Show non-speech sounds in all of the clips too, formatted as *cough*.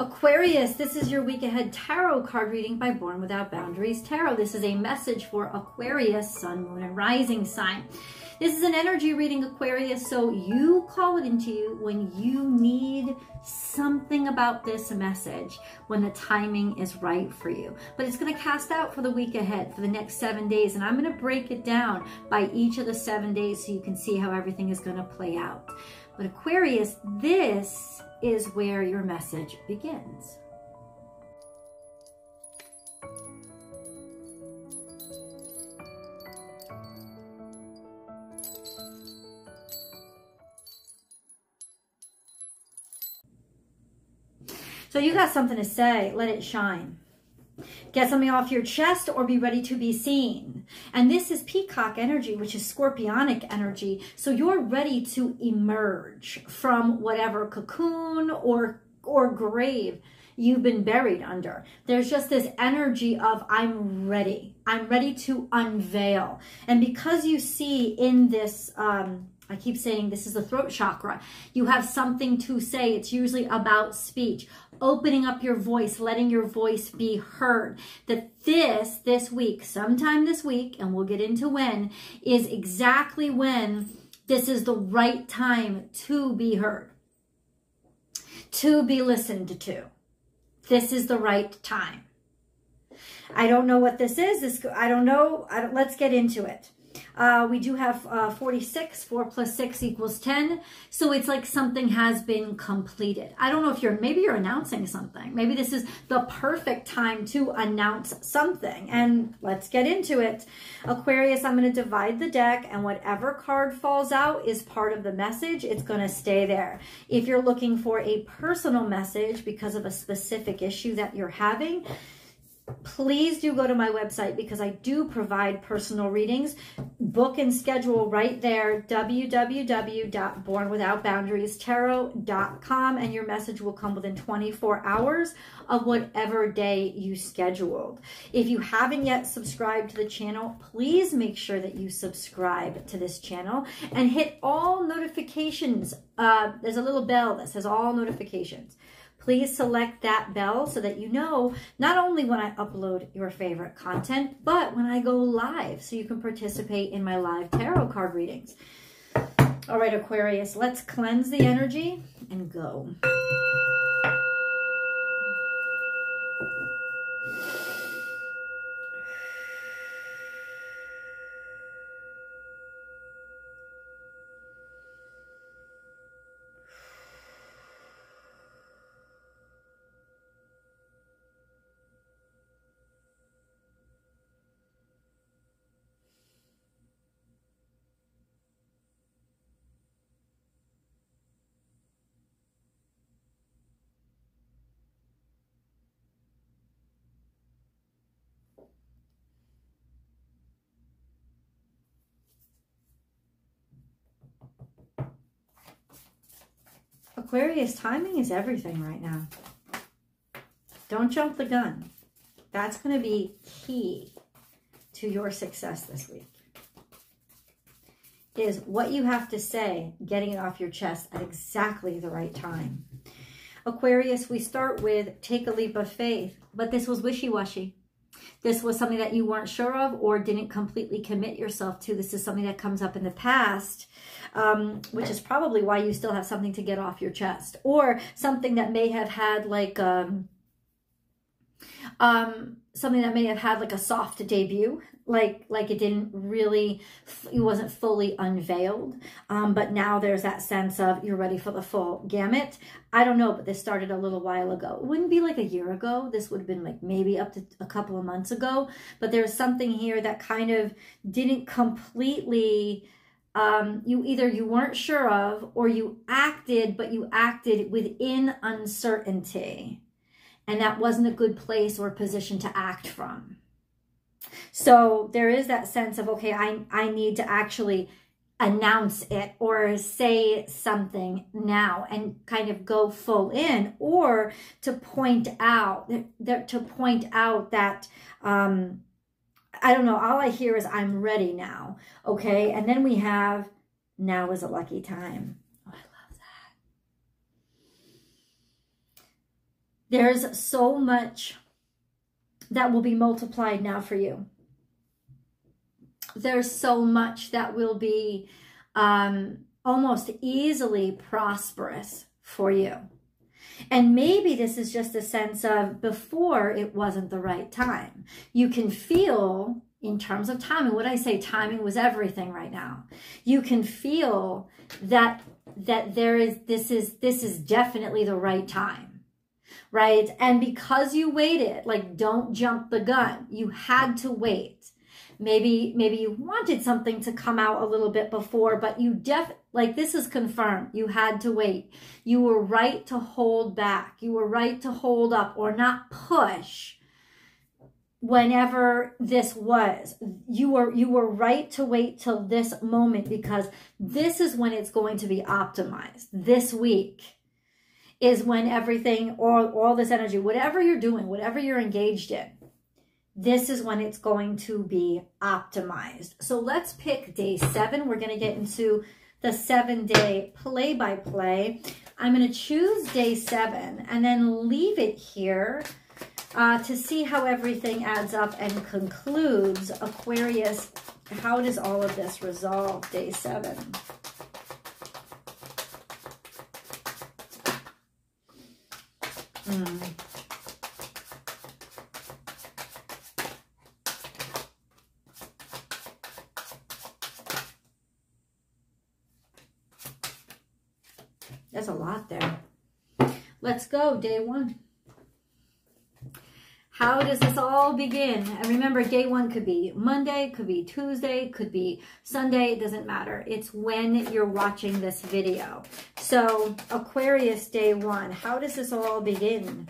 Aquarius, this is your week ahead tarot card reading by Born Without Boundaries Tarot. This is a message for Aquarius, Sun, Moon, and Rising sign. This is an energy reading, Aquarius, so you call it into you when you need something about this message, when the timing is right for you. But it's going to cast out for the week ahead, for the next seven days, and I'm going to break it down by each of the seven days so you can see how everything is going to play out. But Aquarius, this is where your message begins. So you got something to say, let it shine. Get something off your chest or be ready to be seen. And this is peacock energy, which is scorpionic energy. So you're ready to emerge from whatever cocoon or, or grave you've been buried under. There's just this energy of I'm ready. I'm ready to unveil. And because you see in this, um, I keep saying this is the throat chakra. You have something to say. It's usually about speech, opening up your voice, letting your voice be heard. That this, this week, sometime this week, and we'll get into when, is exactly when this is the right time to be heard, to be listened to. This is the right time. I don't know what this is. This I don't know. I don't, let's get into it. Uh, we do have uh, 46. 4 plus 6 equals 10. So it's like something has been completed. I don't know if you're, maybe you're announcing something. Maybe this is the perfect time to announce something. And let's get into it. Aquarius, I'm going to divide the deck and whatever card falls out is part of the message. It's going to stay there. If you're looking for a personal message because of a specific issue that you're having, please do go to my website because I do provide personal readings. Book and schedule right there, www.bornwithoutboundariestarot.com, and your message will come within 24 hours of whatever day you scheduled. If you haven't yet subscribed to the channel, please make sure that you subscribe to this channel and hit all notifications. Uh, there's a little bell that says all notifications please select that bell so that you know not only when I upload your favorite content, but when I go live so you can participate in my live tarot card readings. All right, Aquarius, let's cleanse the energy and go. Aquarius, timing is everything right now. Don't jump the gun. That's going to be key to your success this week. Is what you have to say, getting it off your chest at exactly the right time. Aquarius, we start with take a leap of faith, but this was wishy-washy. This was something that you weren't sure of or didn't completely commit yourself to. This is something that comes up in the past um, which is probably why you still have something to get off your chest or something that may have had like um, um, something that may have had like a soft debut like like it didn't really it wasn't fully unveiled. Um, but now there's that sense of you're ready for the full gamut. I don't know but this started a little while ago. It wouldn't be like a year ago. This would have been like maybe up to a couple of months ago. But there's something here that kind of didn't completely um, you either you weren't sure of or you acted, but you acted within uncertainty. And that wasn't a good place or position to act from. So there is that sense of, okay, I, I need to actually announce it or say something now and kind of go full in or to point out that to point out that um, I don't know. All I hear is I'm ready now. Okay. And then we have now is a lucky time. Oh, I love There's so much that will be multiplied now for you. There's so much that will be um, almost easily prosperous for you. And maybe this is just a sense of before it wasn't the right time. You can feel in terms of timing, what I say, timing was everything right now. You can feel that that there is this is this is definitely the right time. Right? And because you waited, like don't jump the gun. You had to wait. Maybe maybe you wanted something to come out a little bit before but you def like this is confirmed. You had to wait. You were right to hold back. You were right to hold up or not push whenever this was. You were you were right to wait till this moment because this is when it's going to be optimized. This week is when everything all all this energy whatever you're doing whatever you're engaged in this is when it's going to be optimized. So let's pick day seven. We're going to get into the seven day play by play. I'm going to choose day seven and then leave it here uh, to see how everything adds up and concludes. Aquarius, how does all of this resolve day seven? Hmm. That's a lot there. Let's go, day one. How does this all begin? And remember, day one could be Monday, could be Tuesday, could be Sunday, it doesn't matter. It's when you're watching this video. So Aquarius day one, how does this all begin?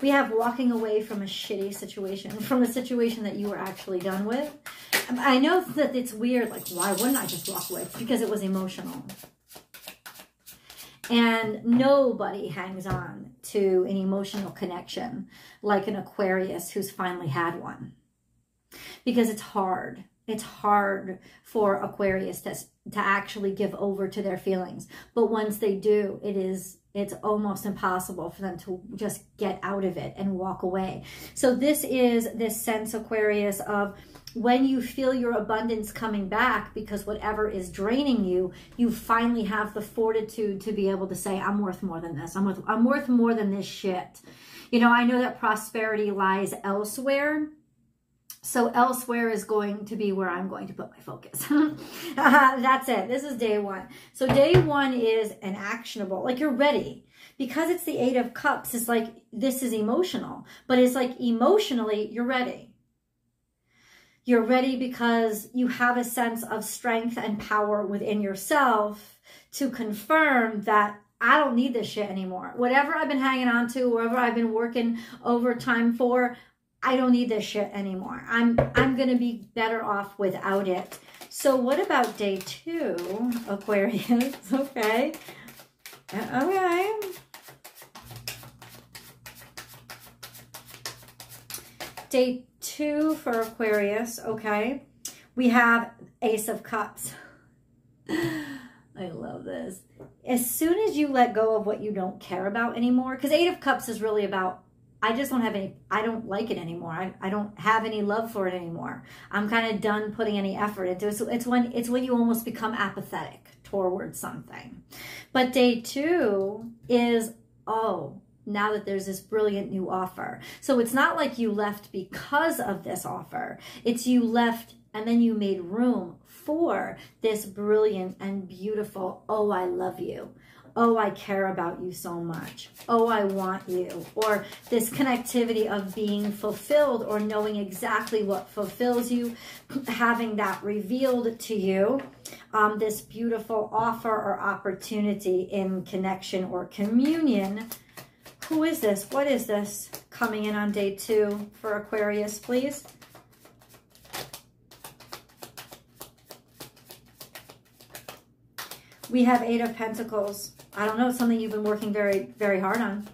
We have walking away from a shitty situation, *laughs* from a situation that you were actually done with. I know that it's weird, like, why wouldn't I just walk away? Because it was emotional. And nobody hangs on to an emotional connection like an Aquarius who's finally had one. Because it's hard. It's hard for Aquarius to, to actually give over to their feelings. But once they do, it is it's almost impossible for them to just get out of it and walk away. So this is this sense, Aquarius, of when you feel your abundance coming back because whatever is draining you, you finally have the fortitude to be able to say, I'm worth more than this. I'm worth, I'm worth more than this shit. You know, I know that prosperity lies elsewhere. So elsewhere is going to be where I'm going to put my focus. *laughs* That's it. This is day one. So day one is an actionable, like you're ready. Because it's the eight of cups, it's like, this is emotional. But it's like emotionally, you're ready you're ready because you have a sense of strength and power within yourself to confirm that I don't need this shit anymore. Whatever I've been hanging on to, whatever I've been working overtime for, I don't need this shit anymore. I'm I'm going to be better off without it. So what about day 2, Aquarius? *laughs* okay. Uh, okay. Day two for Aquarius, okay? We have Ace of Cups. *laughs* I love this. As soon as you let go of what you don't care about anymore, because Eight of Cups is really about, I just don't have any, I don't like it anymore. I, I don't have any love for it anymore. I'm kind of done putting any effort into it. So it's when, it's when you almost become apathetic towards something. But day two is, oh, now that there's this brilliant new offer. So it's not like you left because of this offer. It's you left and then you made room for this brilliant and beautiful, oh, I love you. Oh, I care about you so much. Oh, I want you. Or this connectivity of being fulfilled or knowing exactly what fulfills you, having that revealed to you. Um, this beautiful offer or opportunity in connection or communion who is this? What is this coming in on day two for Aquarius, please? We have Eight of Pentacles. I don't know, it's something you've been working very, very hard on.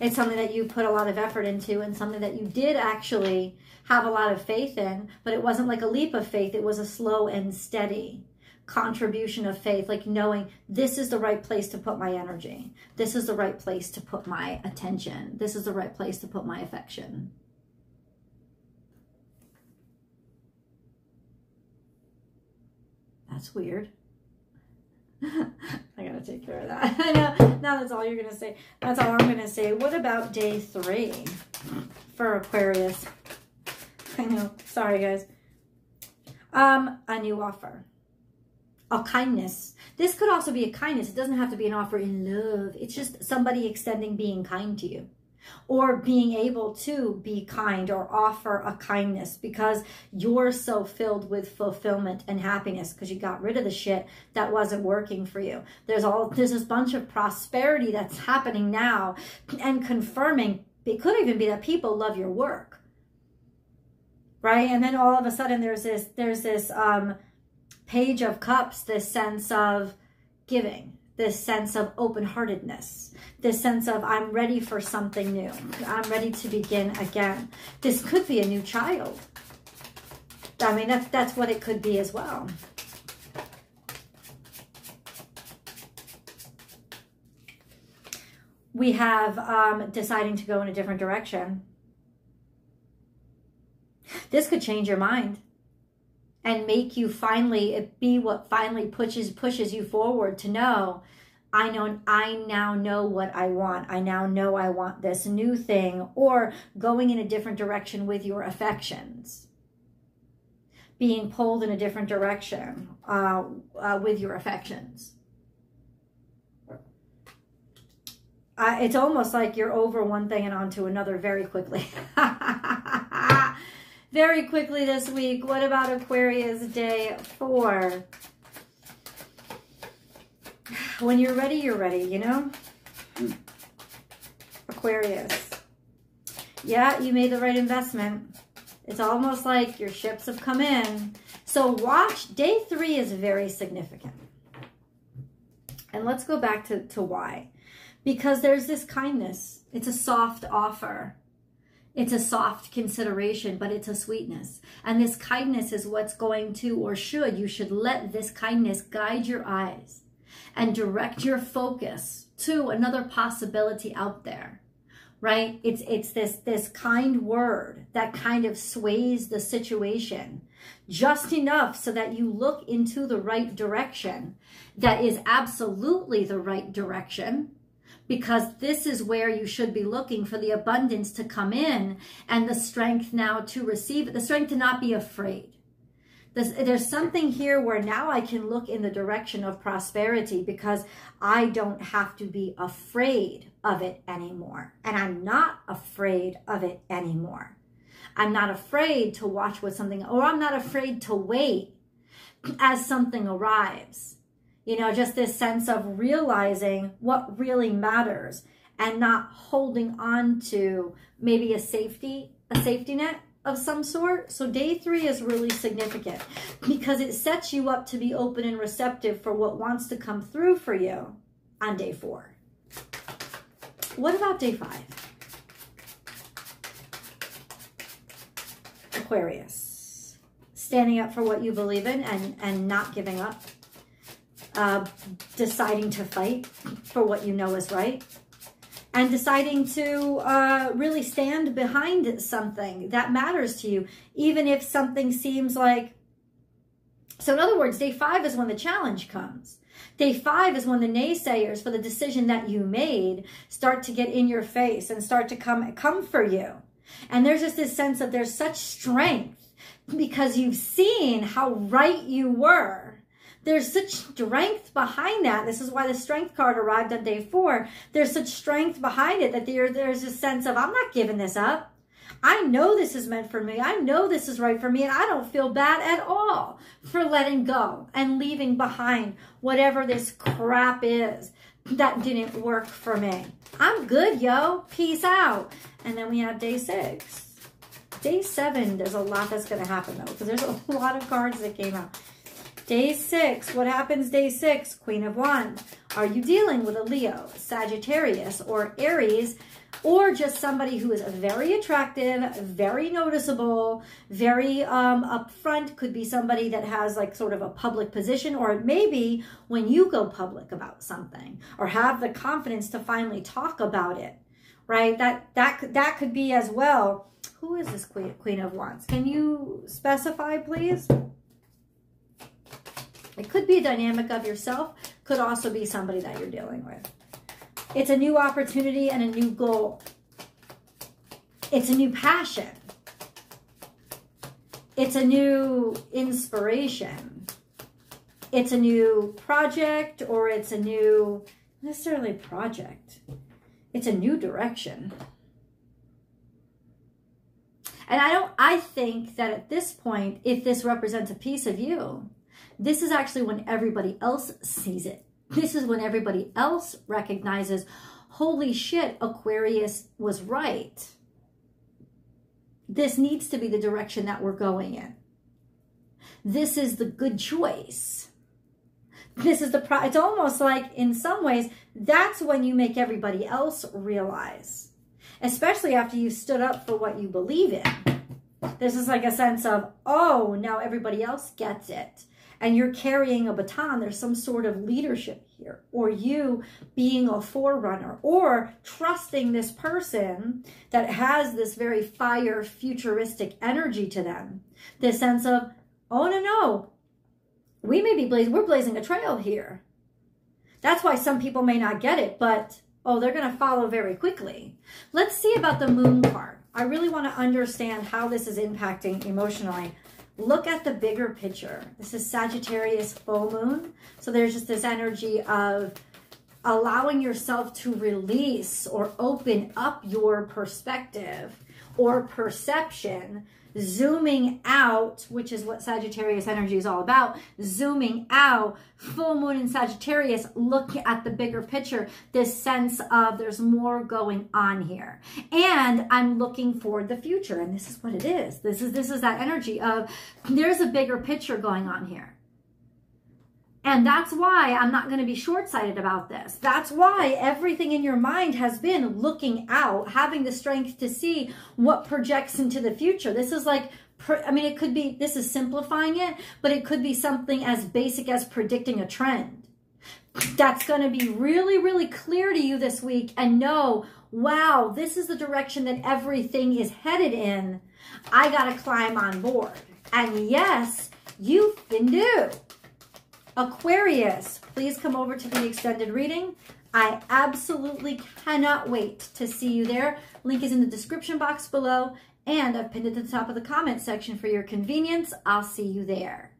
It's something that you put a lot of effort into and something that you did actually have a lot of faith in, but it wasn't like a leap of faith. It was a slow and steady contribution of faith, like knowing this is the right place to put my energy. This is the right place to put my attention. This is the right place to put my affection. That's weird. *laughs* I gotta take care of that. *laughs* I know. Now that's all you're gonna say. That's all I'm gonna say. What about day three for Aquarius? *laughs* I know. Sorry, guys. Um, a new offer. A kindness. This could also be a kindness. It doesn't have to be an offer in love. It's just somebody extending being kind to you or being able to be kind or offer a kindness because you're so filled with fulfillment and happiness because you got rid of the shit that wasn't working for you. There's all there's this bunch of prosperity that's happening now and confirming it could even be that people love your work. Right? And then all of a sudden there's this there's this um page of cups, this sense of giving this sense of open heartedness, this sense of I'm ready for something new, I'm ready to begin again. This could be a new child. I mean, that's, that's what it could be as well. We have um, deciding to go in a different direction. This could change your mind and make you finally it be what finally pushes pushes you forward to know I know I now know what I want. I now know I want this new thing or going in a different direction with your affections. Being pulled in a different direction uh, uh, with your affections. Uh, it's almost like you're over one thing and onto another very quickly. *laughs* very quickly this week. What about Aquarius day four? When you're ready, you're ready, you know? Hmm. Aquarius. Yeah, you made the right investment. It's almost like your ships have come in. So watch, day three is very significant. And let's go back to, to why. Because there's this kindness. It's a soft offer. It's a soft consideration, but it's a sweetness. And this kindness is what's going to, or should, you should let this kindness guide your eyes and direct your focus to another possibility out there right it's it's this this kind word that kind of sways the situation just enough so that you look into the right direction that is absolutely the right direction because this is where you should be looking for the abundance to come in and the strength now to receive it, the strength to not be afraid. There's, there's something here where now I can look in the direction of prosperity because I don't have to be afraid of it anymore. And I'm not afraid of it anymore. I'm not afraid to watch what something, or I'm not afraid to wait as something arrives you know, just this sense of realizing what really matters and not holding on to maybe a safety, a safety net of some sort. So day three is really significant because it sets you up to be open and receptive for what wants to come through for you on day four. What about day five? Aquarius. Standing up for what you believe in and, and not giving up uh, deciding to fight for what you know is right, and deciding to uh, really stand behind something that matters to you, even if something seems like. So, in other words, day five is when the challenge comes. Day five is when the naysayers for the decision that you made start to get in your face and start to come come for you. And there's just this sense that there's such strength because you've seen how right you were there's such strength behind that. This is why the strength card arrived on day four. There's such strength behind it that there, there's a sense of, I'm not giving this up. I know this is meant for me. I know this is right for me. And I don't feel bad at all for letting go and leaving behind whatever this crap is that didn't work for me. I'm good, yo. Peace out. And then we have day six. Day seven, there's a lot that's going to happen, though, because there's a *laughs* lot of cards that came out. Day six, what happens day six? Queen of Wands. Are you dealing with a Leo, Sagittarius, or Aries or just somebody who is very attractive, very noticeable, very um, upfront. Could be somebody that has like sort of a public position, or maybe when you go public about something, or have the confidence to finally talk about it, right? That that that could be as well. Who is this Queen, Queen of Wands? Can you specify, please? It could be a dynamic of yourself, could also be somebody that you're dealing with. It's a new opportunity and a new goal. It's a new passion. It's a new inspiration. It's a new project or it's a new, necessarily project. It's a new direction. And I don't, I think that at this point, if this represents a piece of you, this is actually when everybody else sees it. This is when everybody else recognizes, holy shit, Aquarius was right. This needs to be the direction that we're going in. This is the good choice. This is the, pro it's almost like in some ways, that's when you make everybody else realize, especially after you stood up for what you believe in. This is like a sense of, oh, now everybody else gets it and you're carrying a baton, there's some sort of leadership here, or you being a forerunner, or trusting this person that has this very fire, futuristic energy to them. This sense of, oh, no, no, we may be blazing, we're blazing a trail here. That's why some people may not get it, but oh, they're going to follow very quickly. Let's see about the moon card. I really want to understand how this is impacting emotionally look at the bigger picture. This is Sagittarius full moon. So there's just this energy of allowing yourself to release or open up your perspective or perception zooming out, which is what Sagittarius energy is all about, zooming out, full moon in Sagittarius, looking at the bigger picture, this sense of there's more going on here. And I'm looking for the future. And this is what it is. This is, this is that energy of there's a bigger picture going on here. And that's why I'm not going to be short-sighted about this. That's why everything in your mind has been looking out, having the strength to see what projects into the future. This is like, I mean, it could be, this is simplifying it, but it could be something as basic as predicting a trend. That's going to be really, really clear to you this week and know, wow, this is the direction that everything is headed in. I got to climb on board. And yes, you've been due. Aquarius, please come over to the extended reading. I absolutely cannot wait to see you there. Link is in the description box below, and I've pinned it to the top of the comment section for your convenience. I'll see you there.